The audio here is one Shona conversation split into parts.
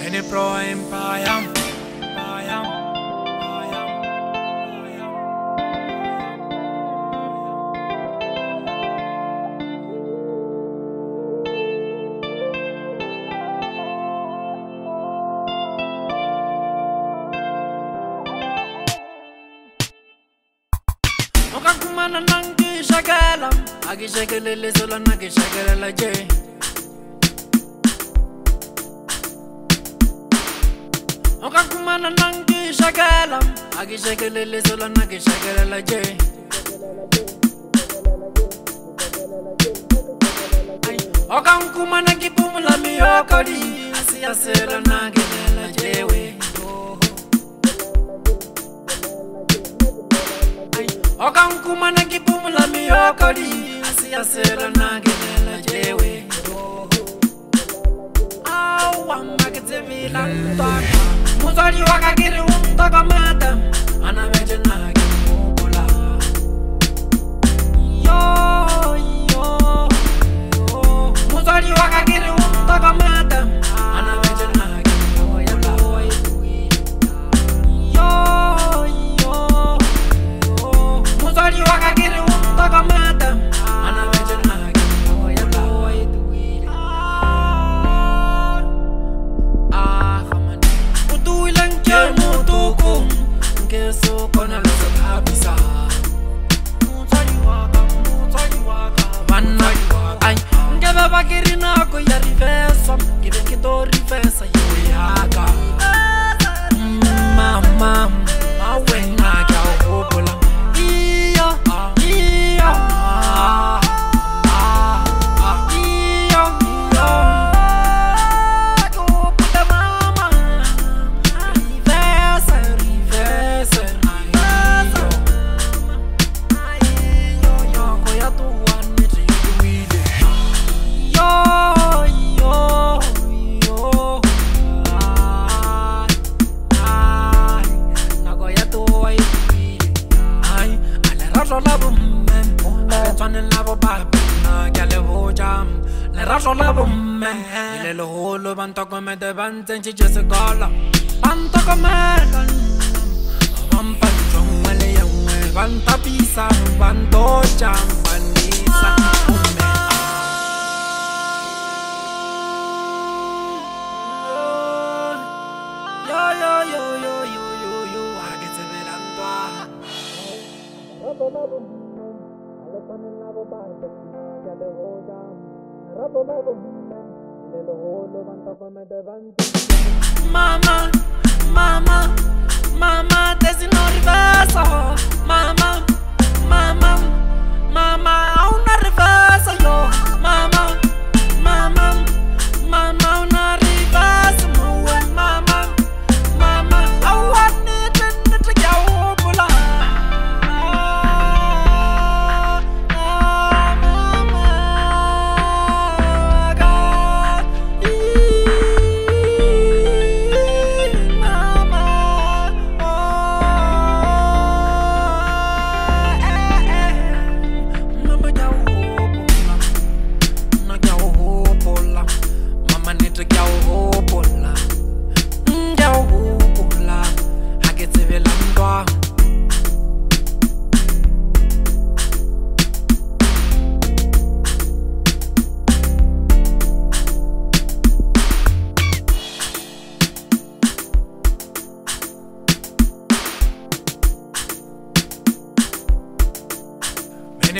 Many pro empire. Aquí se que le le solo, aquí se que le la lleve. mana nangishakela akishakelele zola nangishakelela je okankumana ngipumula miyokodi asiyasela nangenela jewe okankumana ngipumula miyokodi asiyasela nangenela jewe awamaketevilantana Who's on you? I loco, no Re tshwanela bo babona ke le mm. la bomme ba ba ntseng tshitse mm. le ye nngwe ba ntapisa ba ntoja yo, yo, yo, yo, yo, yo, yo, mama mama mama there's no reverse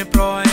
Bro